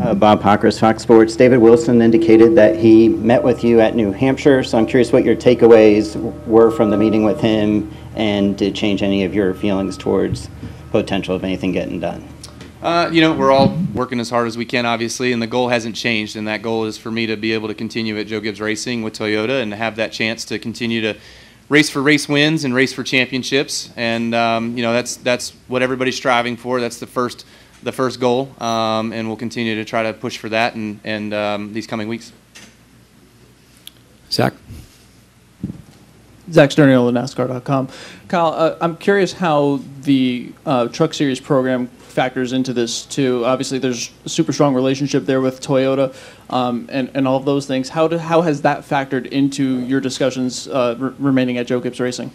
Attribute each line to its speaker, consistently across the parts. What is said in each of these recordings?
Speaker 1: Uh, Bob Pockrass, Fox Sports. David Wilson indicated that he met with you at New Hampshire, so I'm curious what your takeaways were from the meeting with him, and did change any of your feelings towards potential of anything getting done?
Speaker 2: Uh, you know, we're all working as hard as we can, obviously, and the goal hasn't changed. And that goal is for me to be able to continue at Joe Gibbs Racing with Toyota and have that chance to continue to race for race wins and race for championships. And um, you know, that's that's what everybody's striving for. That's the first the first goal, um, and we'll continue to try to push for that and and um, these coming weeks.
Speaker 3: Zach?
Speaker 4: Zach Sternhill, NASCAR.com. Kyle, uh, I'm curious how the uh, Truck Series program factors into this too. Obviously, there's a super strong relationship there with Toyota, um, and and all of those things. How do, how has that factored into your discussions uh, re- remaining at Joe Gibbs Racing?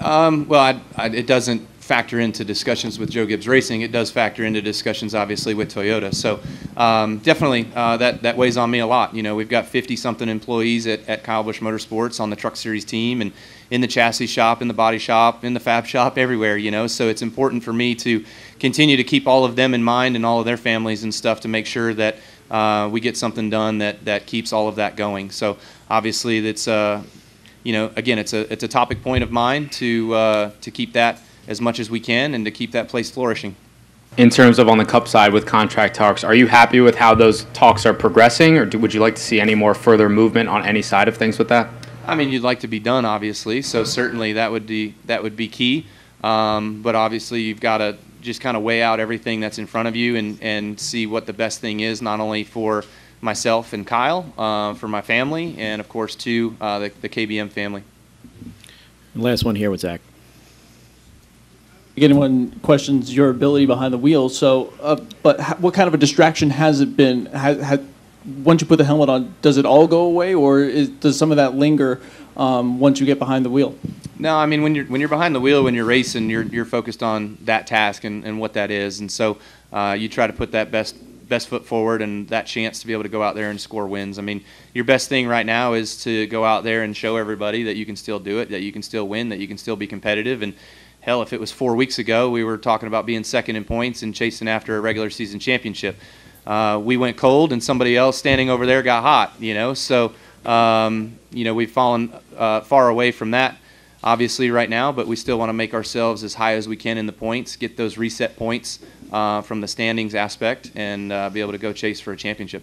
Speaker 2: Um, well, I, I, it doesn't factor into discussions with Joe Gibbs Racing. It does factor into discussions, obviously, with Toyota. So um, definitely, uh, that that weighs on me a lot. You know, we've got 50-something employees at, at Kyle Busch Motorsports on the Truck Series team, and in the chassis shop, in the body shop, in the fab shop, everywhere. You know, so it's important for me to continue to keep all of them in mind and all of their families and stuff to make sure that uh, we get something done that that keeps all of that going. So obviously, that's uh, you know, again, it's a it's a topic point of mine to uh, to keep that as much as we can and to keep that place flourishing.
Speaker 3: In terms of on the cup side with contract talks, are you happy with how those talks are progressing, or do, would you like to see any more further movement on any side of things with that?
Speaker 2: I mean, you'd like to be done, obviously. So certainly that would be that would be key. Um, but obviously, you've got to just kind of weigh out everything that's in front of you and, and see what the best thing is, not only for myself and Kyle, uh, for my family, and of course, to uh, the, the KBM family.
Speaker 5: Last one here with Zach.
Speaker 4: Anyone questions your ability behind the wheel, so uh, but ha- what kind of a distraction has it been? Ha- ha- once you put the helmet on, does it all go away, or is, does some of that linger um, once you get behind the wheel?
Speaker 2: No, I mean when you're when you're behind the wheel when you're racing, you're you're focused on that task and, and what that is, and so uh, you try to put that best best foot forward and that chance to be able to go out there and score wins. I mean, your best thing right now is to go out there and show everybody that you can still do it, that you can still win, that you can still be competitive. And hell, if it was four weeks ago, we were talking about being second in points and chasing after a regular season championship. Uh, we went cold, and somebody else standing over there got hot. You know, so um, you know we've fallen uh, far away from that obviously right now, but we still want to make ourselves as high as we can in the points, get those reset points uh, from the standings aspect, and uh, be able to go chase for a championship.